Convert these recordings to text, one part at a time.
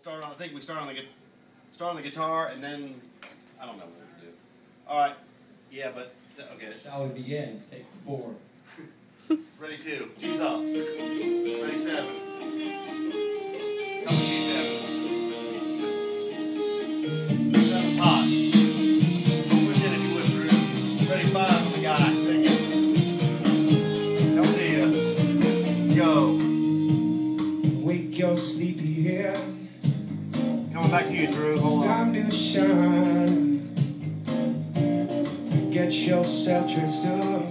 start on. I think we start on the start on the guitar and then I don't know what we do. All right. Yeah, but okay. Shall we begin? Take four. Ready two. G's up. Ready seven. Couple G seven. Seven's hot. Push in if you would, Drew. Ready five on. Come see ya. Go. Wake your sleepy head. Back to you, Drew. It's Hold on. time to shine. Get yourself dressed up.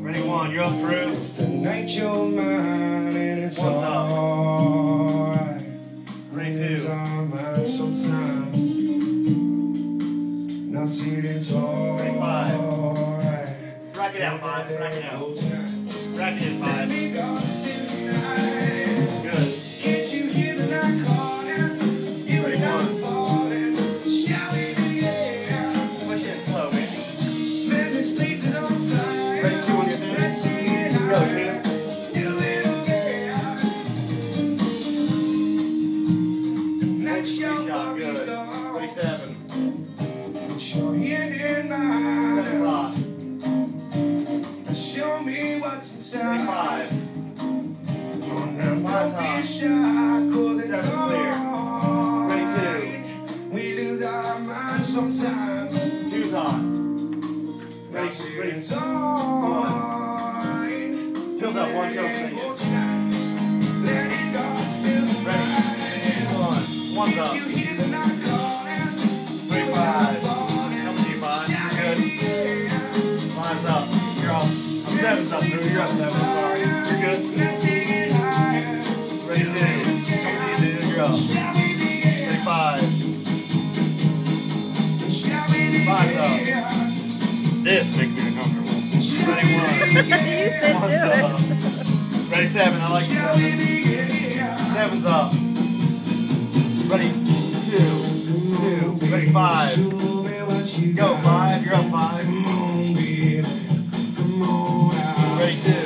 Ready one. You're up, Drew. It's tonight you're mine, and it's What's up? alright. Ready It's two. all mine sometimes. Now see it's Ready, five. alright. Rack it out, five. Rack it out. Rack it in, five. Sometimes. two. Two's hot. Ready, ready. It's alright. Up one, tilt, sing it. Let it go. One. One's up. Did you hear the night calling? Ready five. Come to you, five. You're good. Five's up. You're up. I'm seven's up, Drew. You're up seven. Sorry. You're good. Let's take it higher. Ready. Come to you, dude. You're up. Five. Shall we begin? Five's up. This makes me. Ready one. do it. Ready seven. I like seven. Seven's up. Ready two. Two. Ready five. Go five. You're up five. Ready two.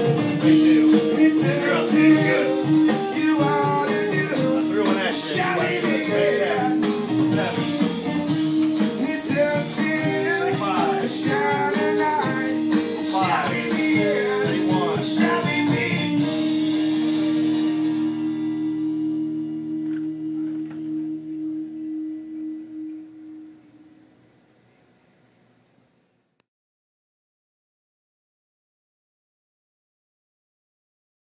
understand.